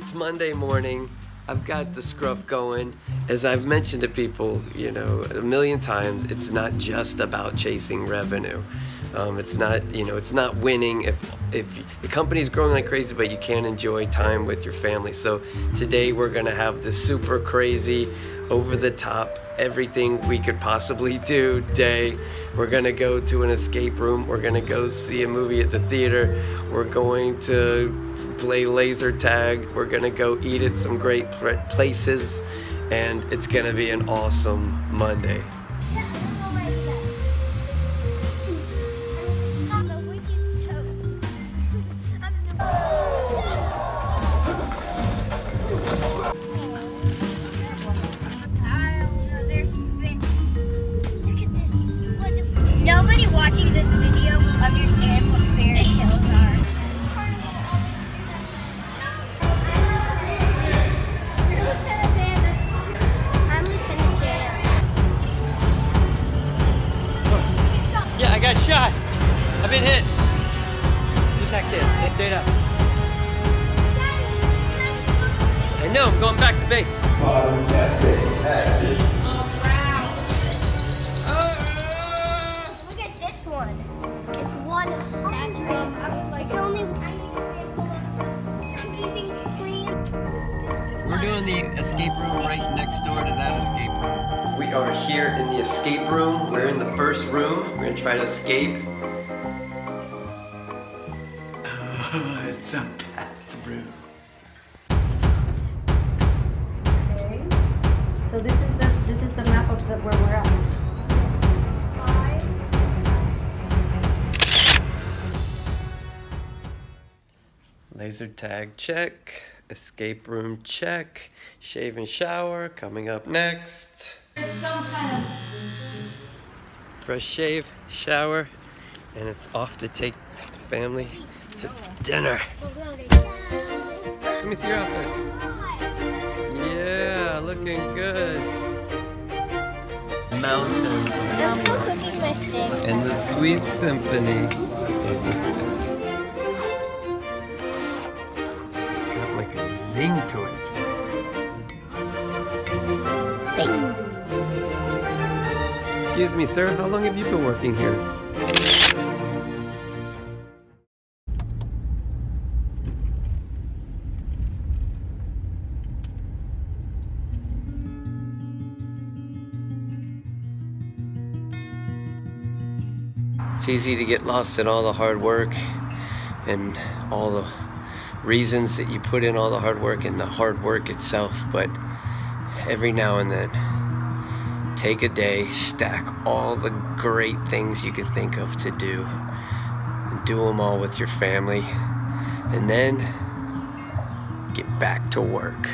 Sunday morning. I've got the scruff going. As I've mentioned to people, you know, a million times, it's not just about chasing revenue. Um, it's not, you know, it's not winning if if the company's growing like crazy, but you can't enjoy time with your family. So today we're gonna have this super crazy, over the top, everything we could possibly do day. We're gonna go to an escape room. We're gonna go see a movie at the theater. We're going to play laser tag. We're gonna go eat at some great places, and it's gonna be an awesome Monday. Been hit. Who's that kid? Hey, stay up. I know, I'm going back to base. Look at this one. It's one It's only We're doing the escape room right next door to that escape room. We are here in the escape room. We're in the first room. We're gonna try to escape. It's a bathroom. Okay. So this is the this is the map of the, where we're at. Laser tag check. Escape room check. Shave and shower coming up next. Fresh shave, shower, and it's off to take the family to dinner. Let me see your outfit. Yeah, looking good. Mountain. And the sweet symphony of the city. It's got like a zing to it. Excuse me, sir. How long have you been working here? It's easy to get lost in all the hard work and all the reasons that you put in all the hard work and the hard work itself, but every now and then, take a day, stack all the great things you can think of to do, and do them all with your family, and then get back to work.